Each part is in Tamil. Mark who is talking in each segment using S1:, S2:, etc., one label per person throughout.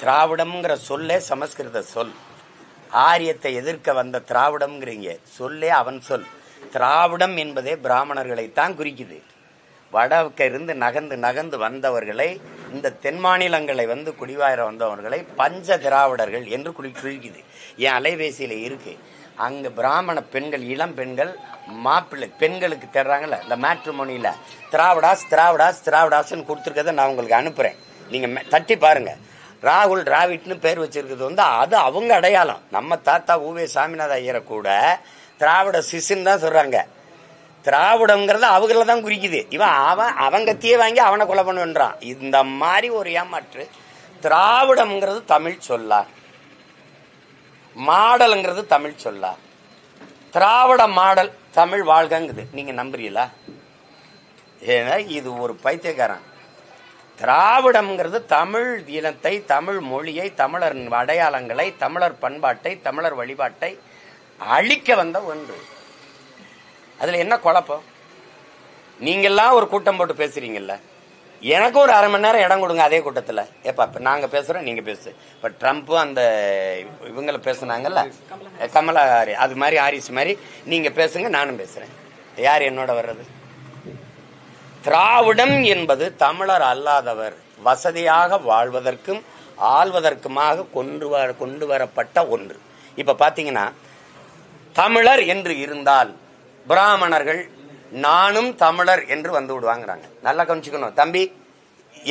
S1: திராவிடம்ங்கிற சொல்லே சமஸ்கிருத சொல் ஆரியத்தை எதிர்க்க வந்த திராவிடம்ங்கிறீங்க சொல்லே அவன் சொல் திராவிடம் என்பதே பிராமணர்களைத்தான் குறிக்குது வடக்கிருந்து நகர்ந்து நகர்ந்து வந்தவர்களை இந்த தென் மாநிலங்களை வந்து குடிவாயிர வந்தவர்களை பஞ்ச திராவிடர்கள் என்று குறி குறிக்குது என் அலைபேசியில் இருக்கு அங்கே பிராமண பெண்கள் இளம் பெண்கள் மாப்பிள்ளை பெண்களுக்கு தர்றாங்கல்ல இந்த மேட்ரிமோனியில் திராவிடாஸ் திராவிடாஸ் திராவிடாஸ்ன்னு கொடுத்துருக்கதை நான் உங்களுக்கு அனுப்புகிறேன் நீங்கள் தட்டி பாருங்கள் ராகுல் டிராவிட்னு பேர் வச்சிருக்கிறது வந்து அது அவங்க அடையாளம் நம்ம தாத்தா ஊவே சாமிநாத ஐயரை கூட திராவிட சிசுன்னு தான் சொல்றாங்க திராவிடங்கிறது அவங்கள தான் குறிக்குது இவன் அவன் அவங்க கத்தியே வாங்கி அவனை கொலை பண்ணுன்றான் இந்த மாதிரி ஒரு ஏமாற்று திராவிடம்ங்கிறது தமிழ் சொல்லா மாடலுங்கிறது தமிழ் சொல்லா திராவிட மாடல் தமிழ் வாழ்கங்குது நீங்க நம்புறீங்களா ஏன்னா இது ஒரு பைத்தியக்காரன் திராவிடம்ங்கிறது தமிழ் இனத்தை தமிழ் மொழியை தமிழர் அடையாளங்களை தமிழர் பண்பாட்டை தமிழர் வழிபாட்டை அழிக்க வந்த ஒன்று அதில் என்ன குழப்பம் நீங்கள்லாம் ஒரு கூட்டம் போட்டு பேசுறீங்கல்ல எனக்கு ஒரு அரை மணி நேரம் இடம் கொடுங்க அதே கூட்டத்தில் ஏப்பா இப்போ நாங்கள் பேசுகிறோம் நீங்கள் பேசு இப்போ ட்ரம்ப்பும் அந்த இவங்கள பேசுனாங்கல்ல கமலா ஹாரி அது மாதிரி ஹாரிஸ் மாதிரி நீங்கள் பேசுங்க நானும் பேசுகிறேன் யார் என்னோட வர்றது திராவிடம் என்பது தமிழர் அல்லாதவர் வசதியாக வாழ்வதற்கும் ஆள்வதற்குமாக கொண்டு வர கொண்டு வரப்பட்ட ஒன்று இப்போ பார்த்தீங்கன்னா தமிழர் என்று இருந்தால் பிராமணர்கள் நானும் தமிழர் என்று வந்து விடுவாங்கிறாங்க நல்லா கவனிச்சுக்கணும் தம்பி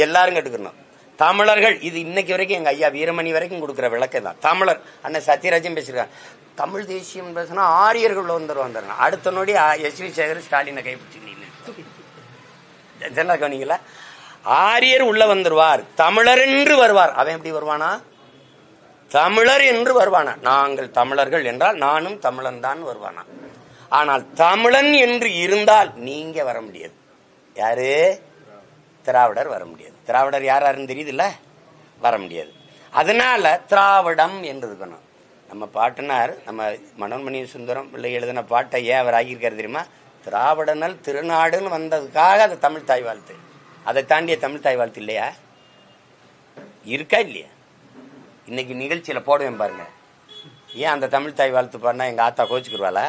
S1: எல்லாரும் கேட்டுக்கணும் தமிழர்கள் இது இன்னைக்கு வரைக்கும் எங்கள் ஐயா வீரமணி வரைக்கும் கொடுக்குற விளக்கு தான் தமிழர் அண்ணன் சத்யராஜன் பேசியிருக்காங்க தமிழ் தேசியம் பேசுனா ஆரியர்கள் வந்துருவாங்க அடுத்த நொடி எஸ் வி சேகர் ஸ்டாலினை கைப்பற்றி சரிங்களா கவனிங்களா ஆரியர் உள்ள வந்துருவார் தமிழர் என்று வருவார் அவன் எப்படி வருவானா தமிழர் என்று வருவானா நாங்கள் தமிழர்கள் என்றால் நானும் தமிழன் தான் வருவானா ஆனால் தமிழன் என்று இருந்தால் நீங்க வர முடியாது யாரு திராவிடர் வர முடியாது திராவிடர் யாராருன்னு யாருன்னு தெரியுதுல்ல வர முடியாது அதனால திராவிடம் என்று இருக்கணும் நம்ம பாட்டுனார் நம்ம மனோன்மணி சுந்தரம் பிள்ளை எழுதின பாட்டை ஏன் அவர் ஆகியிருக்காரு தெரியுமா திராவிடனல் திருநாடுன்னு வந்ததுக்காக அது தமிழ் தாய் வாழ்த்து அதை தாண்டிய தமிழ் தாய் வாழ்த்து இல்லையா இருக்கா இல்லையா இன்னைக்கு நிகழ்ச்சியில் போடுவேன் பாருங்க ஏன் அந்த தமிழ் தாய் வாழ்த்து பாருனா எங்கள் ஆத்தா கோச்சுக்குருவாளா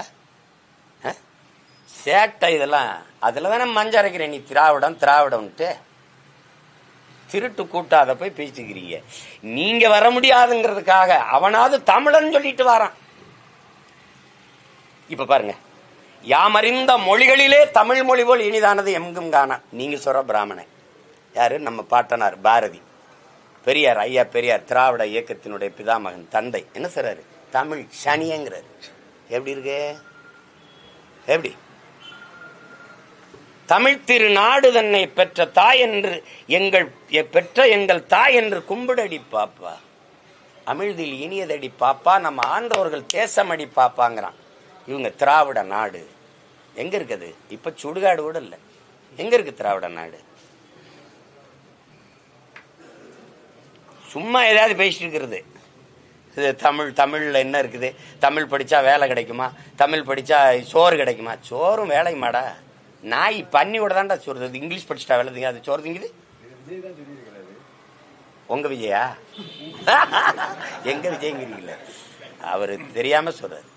S1: சேட்டை இதெல்லாம் அதில் தானே மஞ்சரைக்கிறேன் நீ திராவிடம் திராவிடம்ட்டு திருட்டு கூட்டாத போய் பேசிக்கிறீங்க நீங்க வர முடியாதுங்கிறதுக்காக அவனாவது தமிழன் சொல்லிட்டு வரான் இப்ப பாருங்க யாமறிந்த மொழிகளிலே தமிழ் மொழி போல் இனிதானது எங்கும் காணா நீங்க சொல்ற பிராமணன் யாரு நம்ம பாட்டனார் பாரதி பெரியார் ஐயா பெரியார் திராவிட இயக்கத்தினுடைய பிதாமகன் தந்தை என்ன சொல்றாரு தமிழ் சனியங்கிறாரு எப்படி இருக்கு எப்படி தமிழ் திருநாடு தன்னை பெற்ற தாய் என்று எங்கள் பெற்ற எங்கள் தாய் என்று கும்பிடடி பாப்பா அமிழ்தில் இனியதடி பாப்பா நம்ம ஆண்டவர்கள் தேசமடி பாப்பாங்கிறான் இவங்க திராவிட நாடு எங்கே இருக்குது இப்போ சுடுகாடு கூட இல்லை எங்கே இருக்குது திராவிட நாடு சும்மா ஏதாவது பேசிட்டு இருக்கிறது இது தமிழ் தமிழ்ல என்ன இருக்குது தமிழ் படிச்சா வேலை கிடைக்குமா தமிழ் படிச்சா சோறு கிடைக்குமா சோறும் வேலையுமாடா நாய் பண்ணி விட தான்டா சோறு இங்கிலீஷ் படிச்சுட்டா வேலை அது சோறு திங்குது உங்க விஜயா எங்க விஜய்ங்கிறீங்கள அவரு தெரியாம சொல்றாரு